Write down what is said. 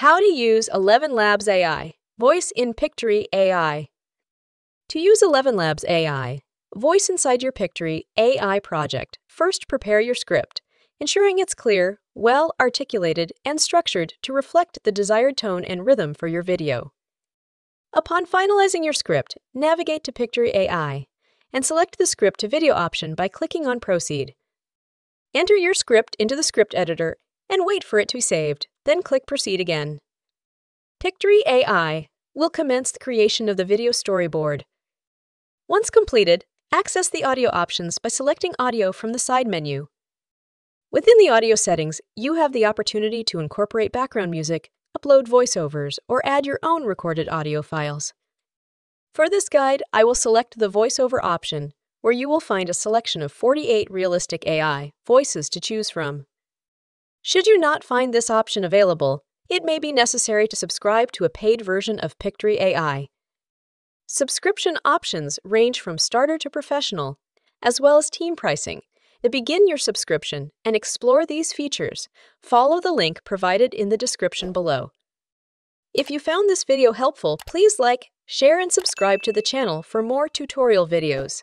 How to use Eleven Labs AI, Voice in Pictory AI. To use Eleven Labs AI, voice inside your Pictory AI project. First, prepare your script, ensuring it's clear, well articulated, and structured to reflect the desired tone and rhythm for your video. Upon finalizing your script, navigate to Pictory AI and select the Script to Video option by clicking on Proceed. Enter your script into the script editor and wait for it to be saved, then click Proceed again. Pictory AI will commence the creation of the video storyboard. Once completed, access the audio options by selecting Audio from the side menu. Within the audio settings, you have the opportunity to incorporate background music, upload voiceovers, or add your own recorded audio files. For this guide, I will select the VoiceOver option, where you will find a selection of 48 realistic AI voices to choose from. Should you not find this option available, it may be necessary to subscribe to a paid version of Pictory AI. Subscription options range from starter to professional, as well as team pricing. To begin your subscription and explore these features, follow the link provided in the description below. If you found this video helpful, please like, share, and subscribe to the channel for more tutorial videos.